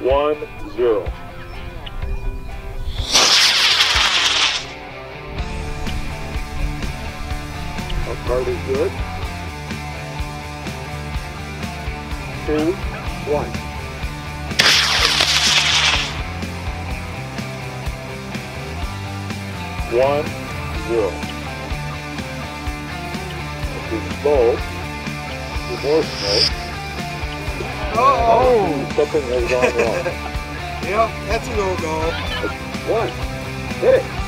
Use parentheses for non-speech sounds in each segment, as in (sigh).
One, zero. Our card is good. Two, one. One, zero. Okay, slow. Two more slow. Oh! Something has gone wrong. (laughs) Yep, that's a no-go. One. Hit it.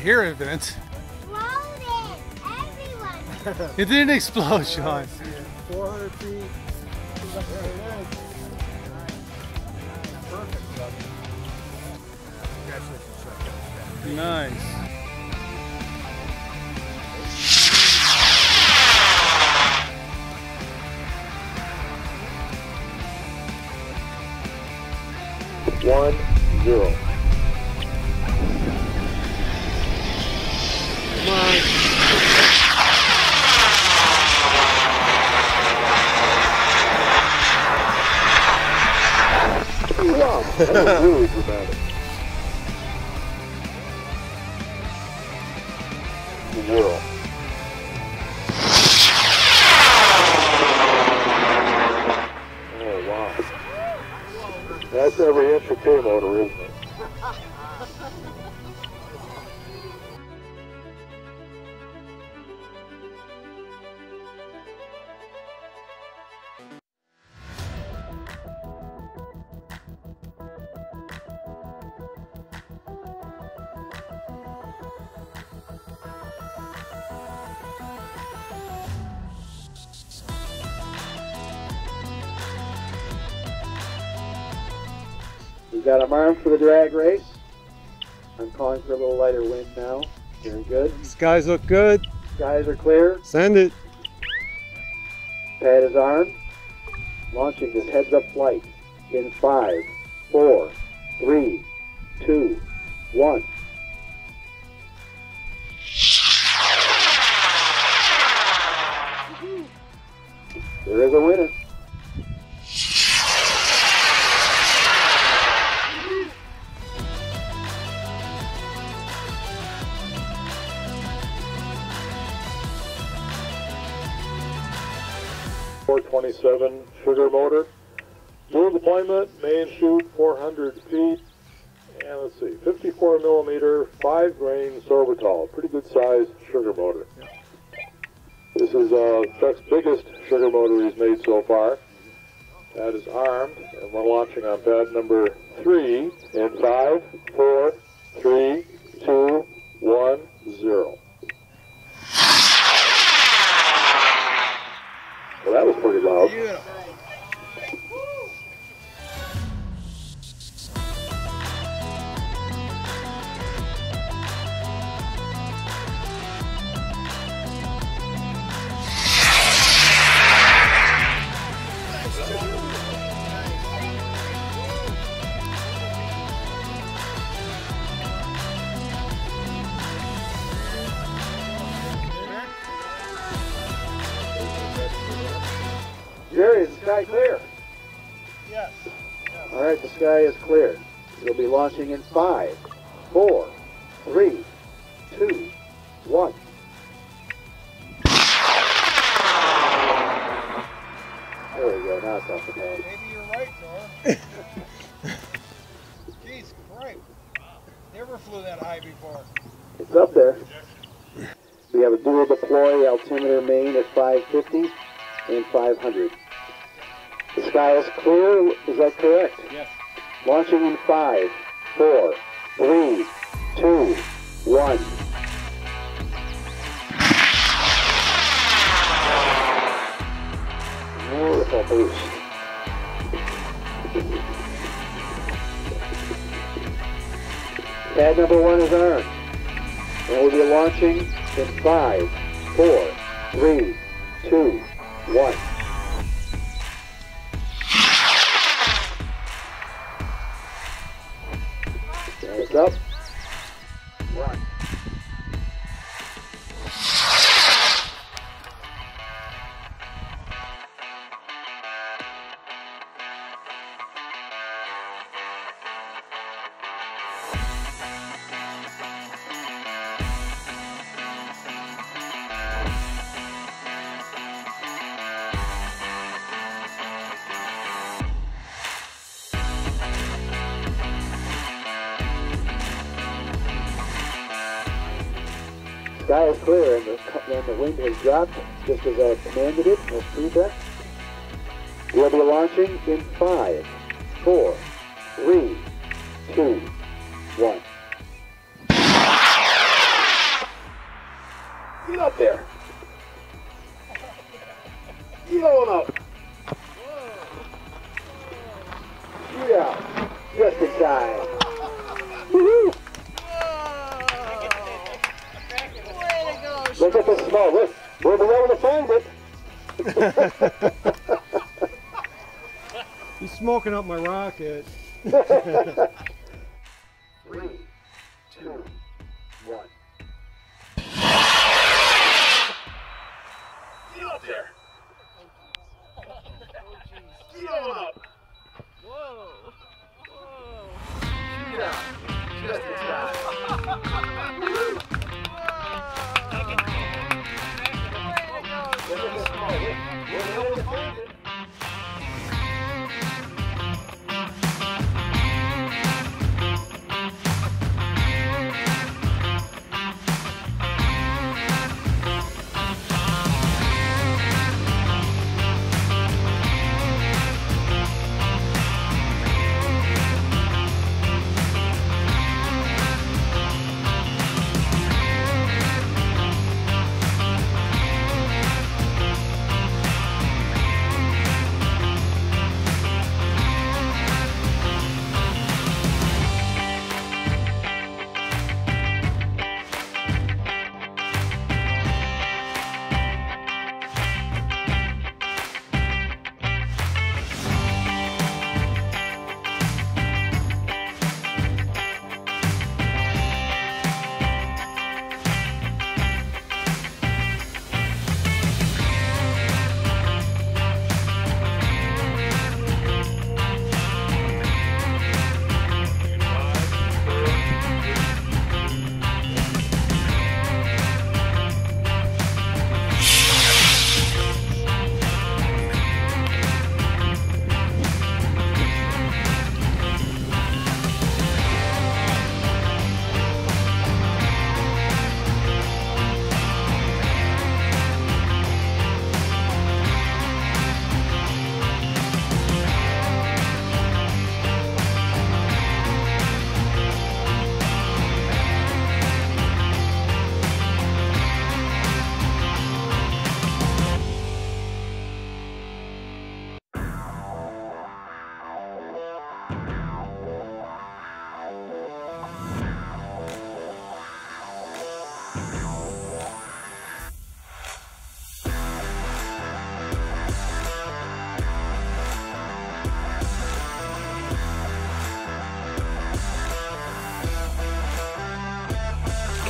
I hear it, Exploded! Everyone! It didn't explode, Sean. 400 feet. Nice. One, zero. Really dramatic. Oh wow. That's every inch of K motor, isn't it? We got them armed for the drag race. I'm calling for a little lighter wind now. Very good. Skies look good. Guys are clear. Send it. Pad is armed. Launching this heads up flight in five, four, three, two, one. 427 sugar motor. Dual deployment, main chute 400 feet, and let's see, 54 millimeter, 5 grain sorbitol, pretty good size sugar motor. This is uh, Chuck's biggest sugar motor he's made so far. That is armed, and we're launching on pad number 3 in five, four, three, two, one, zero. Sky clear? Yes. All right, the sky is clear. It'll be launching in five, four, three, two, one. There we go. Now it's off the pad. Maybe you're right, Nora. (laughs) Jeez, right. Never flew that high before. It's up there. We have a dual deploy altimeter main at 550 and 500. The sky is clear. Is that correct? Yes. Launching in five, four, three, two, one. Beautiful boost. Pad number one is earned. And we'll be launching in five, four, three, two, one. And it's up. Sky is clear and the, and the wind has dropped just as I commanded it. Let's prove that. We'll be launching in five, four, we'll be able to find it. He's smoking up my rocket. (laughs) (laughs) Three,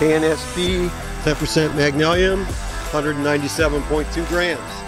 KNSB, 10% magnesium, 197.2 grams.